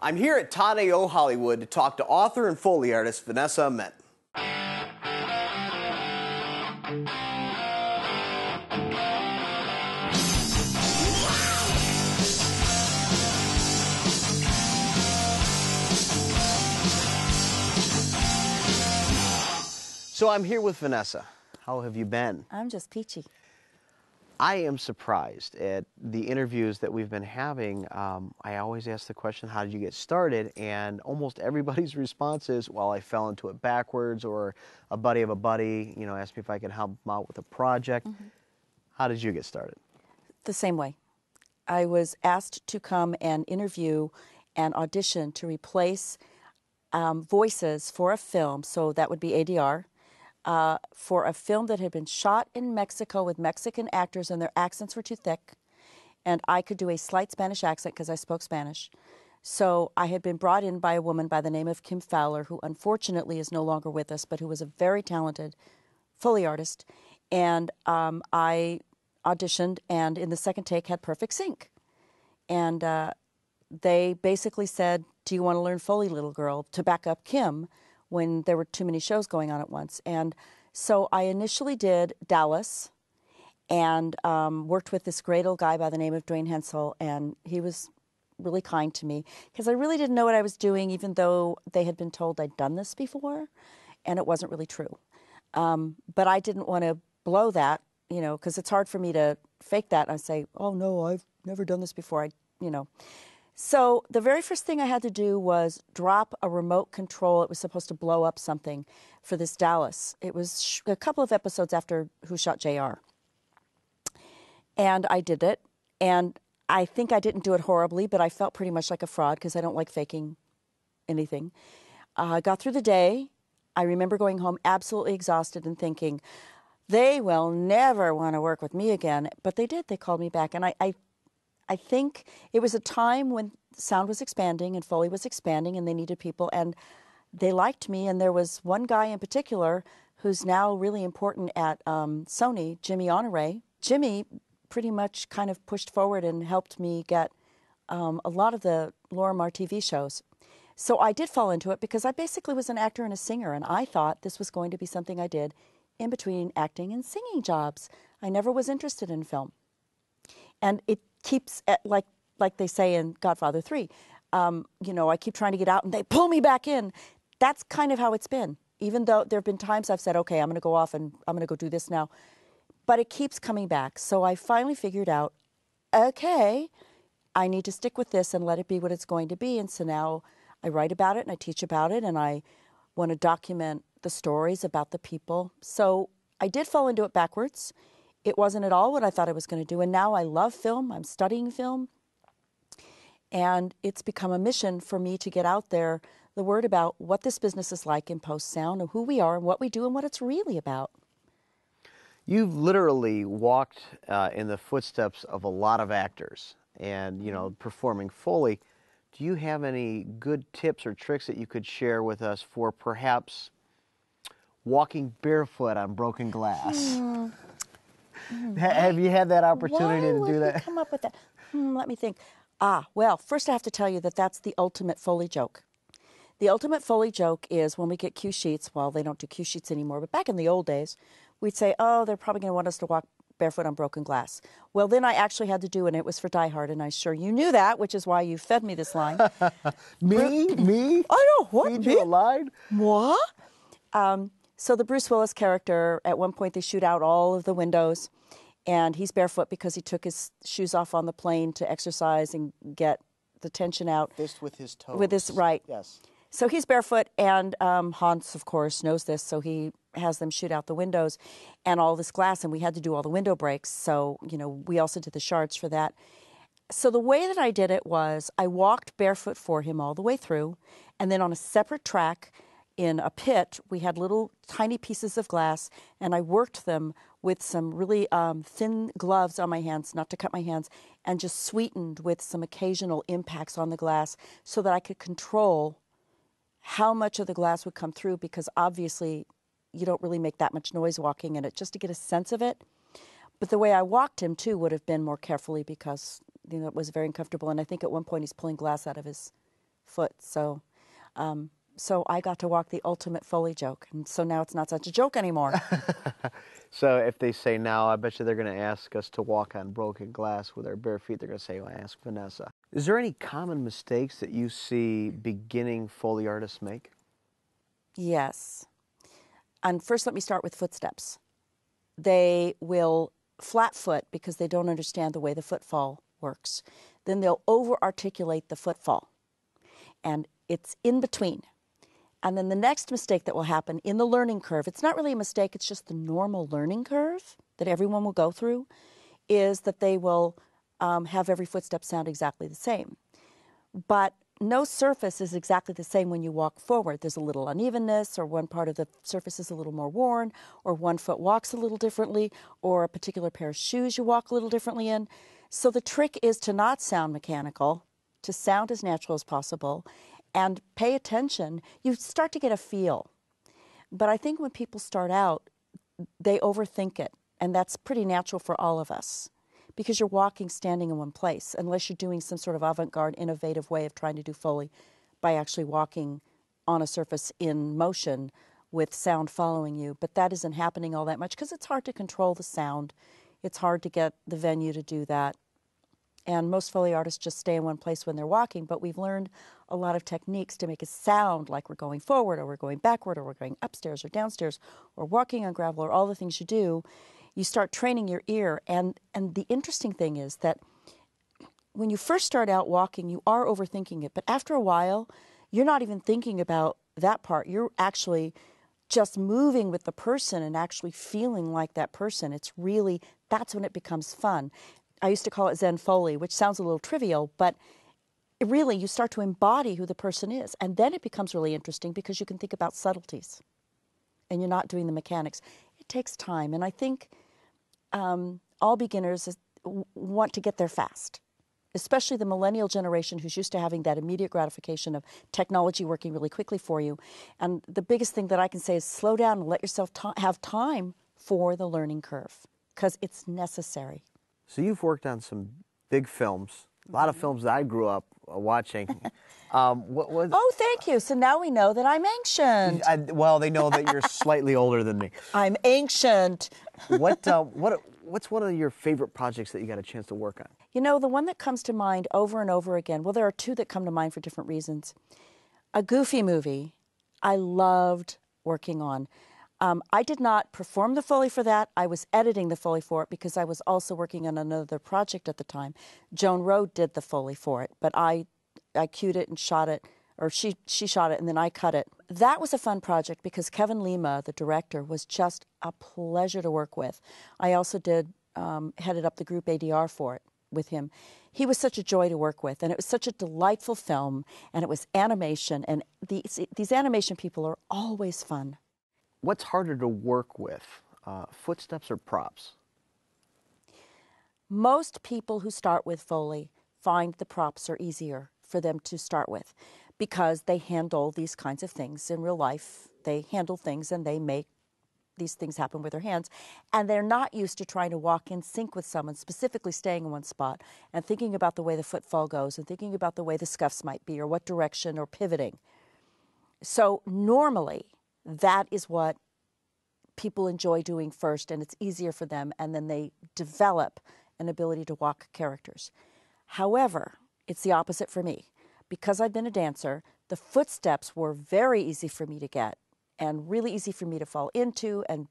I'm here at Todd-AO Hollywood to talk to author and Foley artist Vanessa Ament. So I'm here with Vanessa. How have you been? I'm just peachy. I am surprised at the interviews that we've been having. Um, I always ask the question, How did you get started? And almost everybody's response is, Well, I fell into it backwards, or a buddy of a buddy, you know, asked me if I could help them out with a project. Mm-hmm. How did you get started? The same way. I was asked to come and interview and audition to replace um, voices for a film, so that would be ADR uh, for a film that had been shot in Mexico with Mexican actors and their accents were too thick. And I could do a slight Spanish accent because I spoke Spanish. So I had been brought in by a woman by the name of Kim Fowler, who unfortunately is no longer with us, but who was a very talented Foley artist. And um, I auditioned and in the second take had perfect sync. And uh, they basically said, Do you want to learn Foley, little girl? to back up Kim when there were too many shows going on at once. And so I initially did Dallas and um, worked with this great old guy by the name of Dwayne Hensel, and he was really kind to me because I really didn't know what I was doing, even though they had been told I'd done this before, and it wasn't really true. Um, but I didn't want to blow that, you know, because it's hard for me to fake that and say, "Oh no, I've never done this before." I, you know, so the very first thing I had to do was drop a remote control. It was supposed to blow up something for this Dallas. It was sh- a couple of episodes after Who Shot JR. And I did it. And I think I didn't do it horribly, but I felt pretty much like a fraud because I don't like faking anything. Uh, I uh, got through the day. I remember going home absolutely exhausted and thinking, they will never want to work with me again. But they did. They called me back. And I, I I think it was a time when sound was expanding and Foley was expanding and they needed people and they liked me. And there was one guy in particular who's now really important at um, Sony, Jimmy Honore. Jimmy pretty much kind of pushed forward and helped me get um, a lot of the Lorimar TV shows. So I did fall into it because I basically was an actor and a singer, and I thought this was going to be something I did in between acting and singing jobs. I never was interested in film. And it keeps at, like like they say in Godfather Three. Um, you know, I keep trying to get out and they pull me back in. That's kind of how it's been. Even though there have been times I've said, okay, I'm going to go off and I'm going to go do this now, but it keeps coming back. So I finally figured out, okay, I need to stick with this and let it be what it's going to be. And so now I write about it and I teach about it and I want to document the stories about the people. So I did fall into it backwards. It wasn't at all what I thought I was going to do. And now I love film, I'm studying film. And it's become a mission for me to get out there the word about what this business is like in post sound and who we are and what we do and what it's really about. You've literally walked uh, in the footsteps of a lot of actors and, you know, performing Foley. Do you have any good tips or tricks that you could share with us for perhaps walking barefoot on broken glass? Hmm. Have you had that opportunity Why to do that? Come up with that. Hmm, let me think. Ah, well, first I have to tell you that that's the ultimate Foley joke. The ultimate Foley joke is when we get cue sheets. Well, they don't do cue sheets anymore, but back in the old days, we'd say, "Oh, they're probably going to want us to walk barefoot on broken glass." Well, then I actually had to do, and it was for Die Hard, and I'm sure you knew that, which is why you fed me this line. me, me. I know what. Feed you a line. What? Um, so the Bruce Willis character, at one point, they shoot out all of the windows, and he's barefoot because he took his shoes off on the plane to exercise and get the tension out. Fist with his toes. With his right. Yes. So he's barefoot, and um, Hans, of course, knows this, so he has them shoot out the windows and all this glass, and we had to do all the window breaks. So you know, we also did the shards for that. So the way that I did it was I walked barefoot for him all the way through, and then on a separate track in a pit, we had little tiny pieces of glass, and I worked them with some really um, thin gloves on my hands, not to cut my hands, and just sweetened with some occasional impacts on the glass so that I could control how much of the glass would come through because obviously you don't really make that much noise walking in it, just to get a sense of it. But the way I walked him too would have been more carefully because you know it was very uncomfortable. And I think at one point he's pulling glass out of his foot. So, um, so I got to walk the ultimate Foley joke, and so now it's not such a joke anymore. So if they say now, I bet you they're going to ask us to walk on broken glass with our bare feet. They're going to say, well, ask Vanessa. Is there any common mistakes that you see beginning Foley artists make? yes. And first, let me start with footsteps. They will flat foot because they don't understand the way the footfall works. Then they'll over articulate the footfall, and it's in between. And then the next mistake that will happen in the learning curve, it's not really a mistake, it's just the normal learning curve that everyone will go through, is that they will um, have every footstep sound exactly the same. But no surface is exactly the same when you walk forward. There's a little unevenness, or one part of the surface is a little more worn, or one foot walks a little differently, or a particular pair of shoes you walk a little differently in. So the trick is to not sound mechanical, to sound as natural as possible, and pay attention, you start to get a feel. But I think when people start out, they overthink it, and that's pretty natural for all of us because you're walking standing in one place, unless you're doing some sort of avant garde, innovative way of trying to do Foley by actually walking on a surface in motion with sound following you. But that isn't happening all that much because it's hard to control the sound. It's hard to get the venue to do that. And most Foley artists just stay in one place when they're walking, but we've learned a lot of techniques to make it sound like we're going forward or we're going backward or we're going upstairs or downstairs or walking on gravel or all the things you do. You start training your ear. And, and the interesting thing is that when you first start out walking, you are overthinking it. But after a while, you're not even thinking about that part. You're actually just moving with the person and actually feeling like that person. It's really, that's when it becomes fun. I used to call it Zen Foley, which sounds a little trivial, but really you start to embody who the person is. And then it becomes really interesting because you can think about subtleties and you're not doing the mechanics. It takes time. And I think um, all beginners want to get there fast, especially the millennial generation who's used to having that immediate gratification of technology working really quickly for you. And the biggest thing that I can say is slow down and let yourself have time for the learning curve because it's necessary. So you've worked on some big films, a lot of mm-hmm. films that I grew up uh, watching. Um, what was? Oh, thank you. So now we know that I'm ancient. I, well, they know that you're slightly older than me. I'm ancient. what? Uh, what? What's one of your favorite projects that you got a chance to work on? You know, the one that comes to mind over and over again. Well, there are two that come to mind for different reasons. A Goofy movie. I loved working on. Um, I did not perform the Foley for that. I was editing the Foley for it because I was also working on another project at the time. Joan Rowe did the Foley for it, but I, I cued it and shot it, or she, she shot it and then I cut it. That was a fun project because Kevin Lima, the director, was just a pleasure to work with. I also did um, headed up the group ADR for it with him. He was such a joy to work with, and it was such a delightful film, and it was animation, and these, these animation people are always fun what's harder to work with, uh, footsteps or props? Most people who start with Foley find the props are easier for them to start with because they handle these kinds of things in real life. They handle things and they make these things happen with their hands. And they're not used to trying to walk in sync with someone, specifically staying in one spot and thinking about the way the footfall goes and thinking about the way the scuffs might be or what direction or pivoting. So normally, that is what people enjoy doing first and it's easier for them and then they develop an ability to walk characters. However, it's the opposite for me. Because I've been a dancer, the footsteps were very easy for me to get and really easy for me to fall into and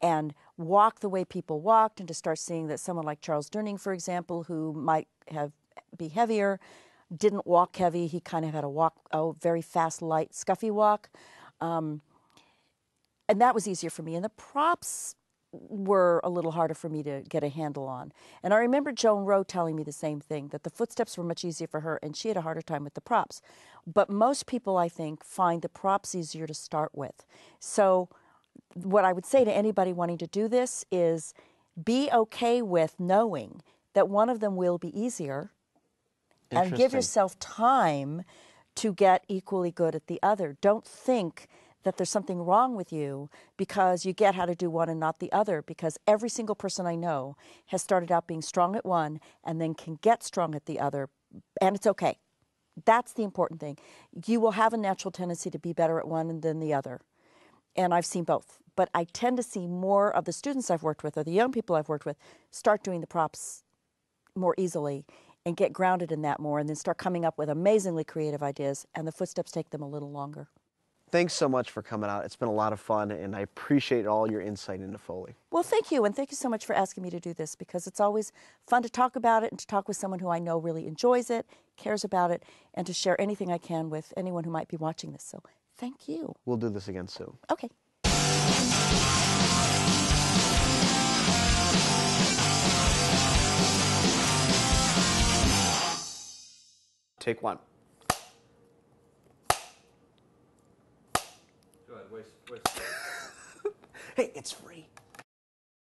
and walk the way people walked and to start seeing that someone like Charles Durning, for example, who might have be heavier, didn't walk heavy. He kind of had a walk, a very fast, light, scuffy walk. Um, and that was easier for me. And the props were a little harder for me to get a handle on. And I remember Joan Rowe telling me the same thing that the footsteps were much easier for her and she had a harder time with the props. But most people, I think, find the props easier to start with. So, what I would say to anybody wanting to do this is be okay with knowing that one of them will be easier and give yourself time to get equally good at the other. Don't think that there's something wrong with you because you get how to do one and not the other. Because every single person I know has started out being strong at one and then can get strong at the other, and it's okay. That's the important thing. You will have a natural tendency to be better at one than the other. And I've seen both. But I tend to see more of the students I've worked with or the young people I've worked with start doing the props more easily and get grounded in that more and then start coming up with amazingly creative ideas and the footsteps take them a little longer. Thanks so much for coming out. It's been a lot of fun, and I appreciate all your insight into Foley. Well, thank you, and thank you so much for asking me to do this because it's always fun to talk about it and to talk with someone who I know really enjoys it, cares about it, and to share anything I can with anyone who might be watching this. So, thank you. We'll do this again soon. Okay. Take one. Go ahead, waste, waste. Hey, it's free.